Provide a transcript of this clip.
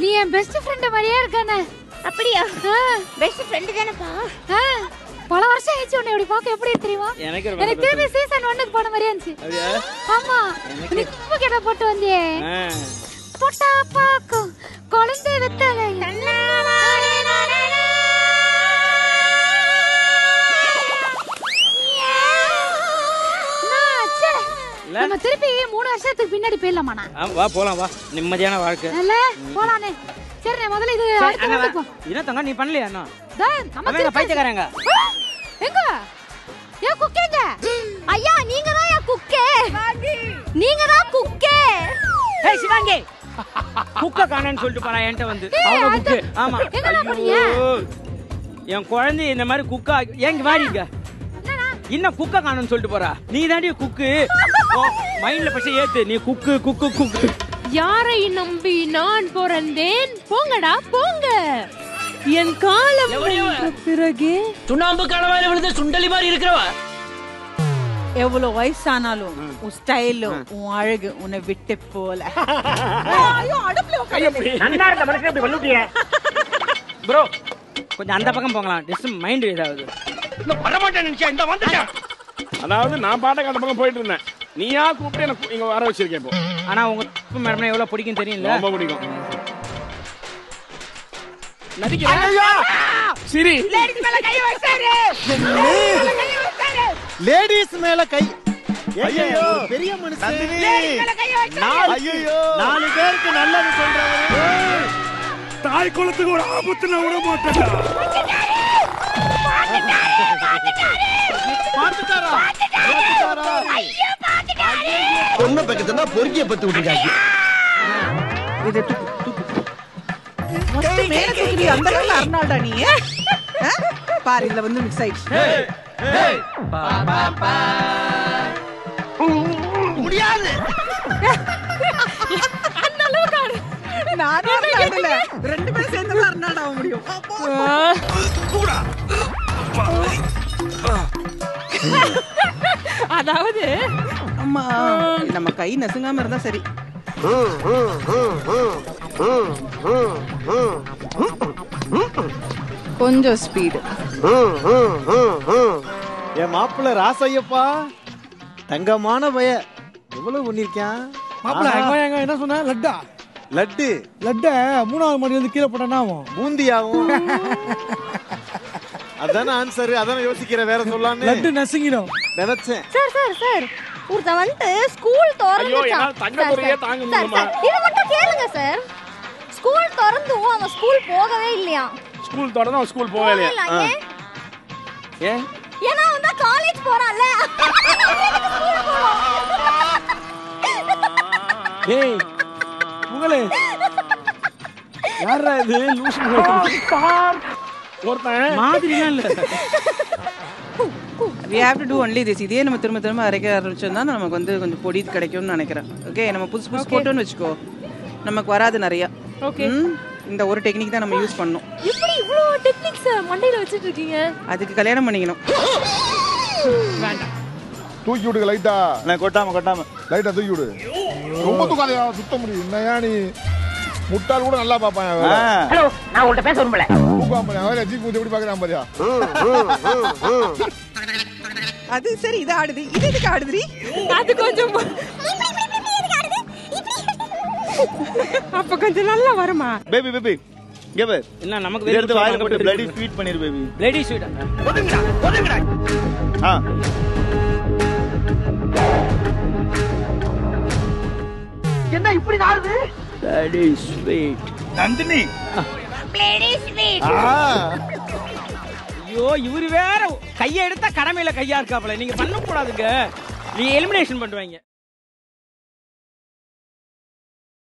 நீ என் best friend மாதிரியே இருக்கானே. அப்படியா? பெஸ்ட் ஃப்ரெண்டு தானப்பா? ஆ, பல வருஷம் ஆயிடுச்சு உன்னை இப்படி பார்க்க. எப்படி தெரியுமா? எனக்கு எனக்கு திரும்பி சீசன் ஒன்னுக்கு போன மாதிரியே இருந்துச்சு? ஆமா. நிப்பு கிட்ட போட்டு வந்தியே. போட்டா பாக்கும் குழந்தை வித்தலை. நம்ம திருப்பி மூணு வருஷத்துக்கு பின்னாடி போயிடலாமாண்ணா வா போலாம் வா. நிம்மதியான வாழ்க்கை. இல்ல போலானே சரி முதல்ல இது அடுத்த. என்ன தங்க நீ பண்ணலையா அண்ணா திருப்பி- பைத்தியக்காரங்க? எங்க? ஏன் குக்கிங்க. ஐயா நீங்க தான் என் குக்கே. நீங்க தான் குக்கே. ஏய் சிவாங்கி. குக்க காணன்னு சொல்லிட்டு போறா என்கிட்ட வந்து. அவங்க குக்கு. ஆமா. என் குழந்தை இந்த மாதிரி குக்கா ஏங்க வாடிங்க இன்னும் குக்க காணன்னு சொல்லிட்டு போறா. நீ தாண்டி குக்கு. மைண்ட்ல பசி ஏத்து. நீ குக்கு குக்கு குக்கு. யாரை நம்பி நான் பிறந்தேன்? போங்கடா போங்க. என் காலம் பிறகு. சுண்ணாம்பு கலவாரி விழுந்து சுண்டலி மாதிரி இருக்கிறவ? எவ்வளவு வயசானாலும் உன் ஸ்டைல் உன் அழகு உன்னை விட்டு போல. ப்ரோ கொஞ்சம் அந்த பக்கம் போகலாம் டிஸ் மைண்ட் இதாகுது வரமாட்டேன் நினைச்சா இந்த வந்துட்டேன் அதாவது நான் பாட்டுக்கு அந்த பக்கம் போயிட்டு இருந்தேன். நீயா கூப்பிட்டு எனக்கு இங்க வர வச்சிருக்கேன் இப்போ. ஆனா உங்க மேடம் எவ்வளவு பிடிக்கும் தெரியும்ல ரொம்ப பிடிக்கும். சிரி. லேடிஸ் மேல கை ஐயோ பெரிய மனுஷன். நாலு நாலு பேருக்கு நல்லது சொல்றவரு. தாய் குளத்துக்கு ஒரு ஆபத்து நான் விட மாட்டேன். பார்த்துட்டாரா. பார்த்துட்டாரா? பொண்ணை பக்கத்துனா பொறுக்கிய பத்து விட்டுருக்காங்க. தூக்கி அந்த கால அர்னால்டா நீ ஆ? பாரு இதுல வந்து மிக்ஸ் ஆயிடுச்சு. முடியாது. ரெண்டு பேரும் சேர்ந்து தான் அர்னால்டு ஆக முடியும். அதாவது அம்மா நம்ம கை நசுங்காம இருந்தா சரி. கொஞ்சம் ஸ்பீடு என் மாப்பிள்ள ராசையப்பா தங்கமான பய. எவ்வளவு பண்ணிருக்கான்? மாப்பிள ஆஹா, எங்க எங்க என்ன சொன்ன? லட்டா. லட்டு? லட்ட மூணாவது மாடி வந்து கீழே போட்டா ஆகும் பூந்தியாவும். அதானே ஆன்சர் அதானே யோசிக்கிற வேற சொல்லான்னு. லட்டு நசுங்கிடும். நினைச்சேன் சார் சார் சார். ஒருத்தன் வந்துட்டு ஸ்கூல் முடியலம்மா. இது மட்டும் கேளுங்க சார். ஸ்கூல் திறந்தும் அவன் ஸ்கூல் போகவே இல்லையா? ஸ்கூல் தொடர்ந்து அவன் ஸ்கூல் போகவே இல்லையா. ஏன் ஏன்னா அவன் தான் காலேஜ் போறான்ல. ஏய் உங்களே. யாரா இது? லூசு ஒருத்தன். மாதிரிலாம் இல்ல. We have to do only this. இதே நம்ம திரும்ப திரும்ப அரைக்க ஆரம்பிச்சோம்னா நமக்கு வந்து கொஞ்சம் பொடி கிடைக்கும்னு நினைக்கிறேன். ஓகே நம்ம புதுசு புதுசு போட்டோம்னு வச்சுக்கோ. நமக்கு வராது நிறைய. ஓகே இந்த ஒரு டெக்னிக் தான் நம்ம யூஸ் பண்ணோம். எப்படி இவ்ளோ டெக்னிக்ஸ் மண்டையில வச்சிட்டு இருக்கீங்க? அதுக்கு கல்யாணம் பண்ணிக்கணும். தூக்கி விடுங்க லைட்டா. நான் கொட்டாம கொட்டாம. லைட்டா தூக்கி விடு ரொம்ப தூக்காதையா சுத்த முடியும் என்னையா நீ? முட்டாள் கூட நல்லா பாப்பான் ஹலோ நான் உங்கள்கிட்ட பேச விரும்பல. தூக்காம அவன் ஜீப் ஊத்தி எப்படி பாக்குறான் பாரியா அது சரி இது ஆடுது. இது எதுக்கு ஆடுதுரி அது கொஞ்சம் அப்ப கொஞ்சம் நல்லா வருமா? பேபி பேபி இங்க பாரு. என்ன நமக்கு எடுத்து வாயில போட்டு பிளடி ஸ்வீட் பண்ணிரு பேபி பிளடி ஸ்வீட் ஒதுங்கடா ஒதுங்கடா. ஆ. என்ன இப்படி பிளடி ஸ்வீட் நந்தினி. ஆ. ஐயோ இவரு வேற கையை எடுத்தா கடமையில கையா இருக்காப்ல. நீங்க பண்ண கூடாதுங்க நீ எலிமினேஷன் பண்ணுவாங்க